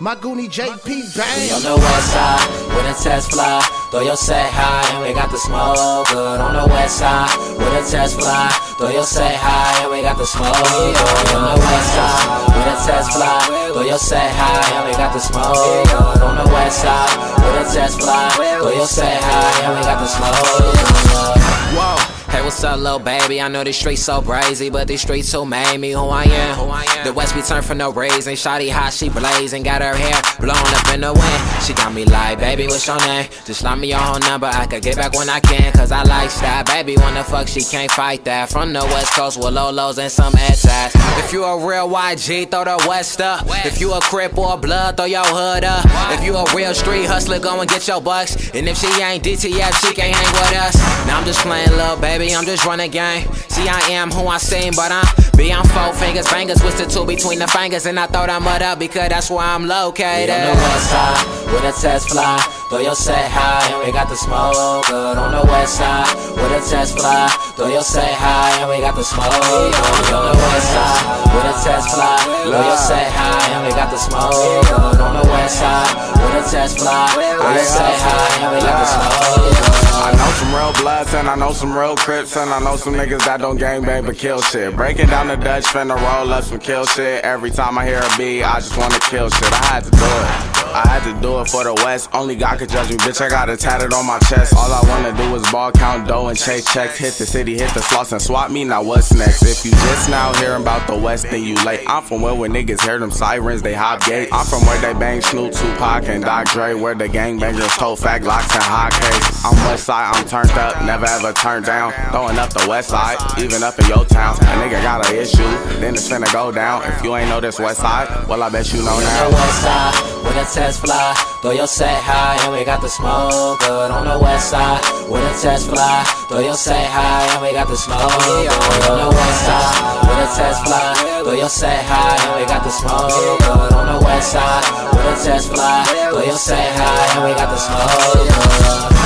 My Goonie JP We bang. on the west side, with a test fly. Throw your set high, and we got the smoke. Good on the west side, with a test fly. Throw your set high, and we got the smoke. Good on the west side, with a test fly. Throw your set high, and we got the smoke. Good on the west side, with a test fly. Throw your set high, and we got the smoke. Whoa. Hey, what's up, little baby? I know these streets so brazy, but these streets who made me who I am. The West be turned for no reason. Shotty hot, she blazing, got her hair blown up in the wind. She got me like, baby, what's your name? Just slide me your whole number, I could get back when I can, cause I like that. Baby, when the fuck she can't fight that. From the West Coast with low lows and some ass ass. If you a real YG, throw the West up. If you a Crip or a Blood, throw your hood up. If you a real street hustler, go and get your bucks. And if she ain't DTF, she can't hang with us. Now I'm just playing, little baby, I'm just running game. See, I am who I seem, but I'm beyond four fingers, fingers, with the two between the fingers. And I thought I'm up because that's where I'm located. On the west side, with a test fly. Throw your set high, and we got the smoke. Good on the west side, with a test fly. Throw your set high, and we got the smoke. Good on the west side, with a test fly. Throw your set high, and we got the smoke. Good on the west side, with a test fly. Throw your set high, and we got the smoke. And I know some real crips and I know some niggas that don't gang bang but kill shit. Breaking down the Dutch, finna roll up some kill shit. Every time I hear a beat, I just wanna kill shit. I had to do it. Had to do it for the West. Only God could judge me, bitch. I got it tatted on my chest. All I wanna do is ball, count dough, and chase checks. Hit the city, hit the slots, and swap me. Now what's next? If you just now hearing about the West, then you late. I'm from where when niggas hear them sirens, they hop gate. I'm from where they bang Snoop, Tupac, and Doc Dre. Where the gangbangers told fat locks and hot cakes. I'm West Side, I'm turned up, never ever turned down. Throwing up the West Side, even up in your town. A nigga got an issue, then it's finna go down. If you ain't know this West Side, well I bet you know now. west side, with a test fly. Throw your set high, and we got the smoke. Good on the west side, with a test fly. Throw your set high, and we got the smoke. Good on the west side, with a test fly. Throw your set high, and we got the smoke. Good on the west side, with a test fly. Throw your set high, and we got the smoke.